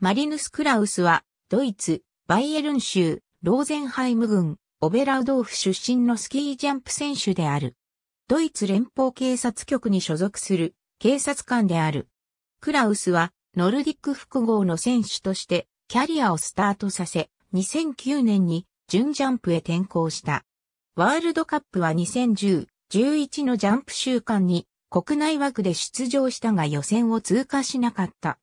マリヌス・クラウスは、ドイツ、バイエルン州、ローゼンハイム郡、オベラウドーフ出身のスキージャンプ選手である。ドイツ連邦警察局に所属する警察官である。クラウスはノルディック複合の選手としてキャリアをスタートさせ、2009年に準ジャンプへ転向した。ワールドカップは2010、11のジャンプ週間に国内枠で出場したが予選を通過しなかった。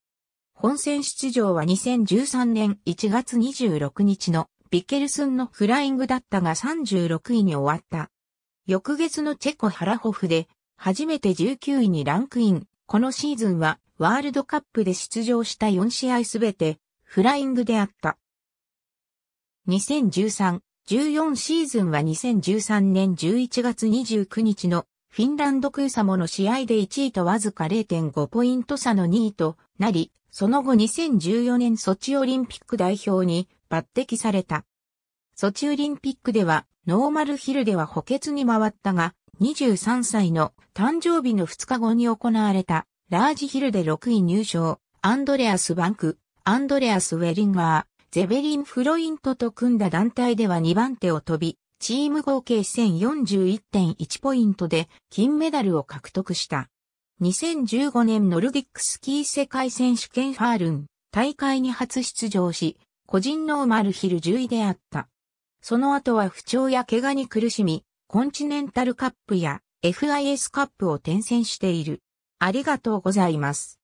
本戦出場は2013年1月26日のビケルスンのフライングだったが36位に終わった。翌月のチェコハラホフで初めて19位にランクイン。このシーズンはワールドカップで出場した4試合すべてフライングであった。2013、14シーズンは2013年11月29日のフィンランドクーサモの試合で1位とわずか0.5ポイント差の2位となり、その後2014年ソチオリンピック代表に抜擢された。ソチオリンピックではノーマルヒルでは補欠に回ったが、23歳の誕生日の2日後に行われたラージヒルで6位入賞、アンドレアス・バンク、アンドレアス・ウェリンガー、ゼベリン・フロイントと組んだ団体では2番手を飛び、チーム合計1041.1ポイントで金メダルを獲得した。2015年ノルディックスキー世界選手権ファールン大会に初出場し、個人ノーマルヒル10位であった。その後は不調や怪我に苦しみ、コンチネンタルカップや FIS カップを転戦している。ありがとうございます。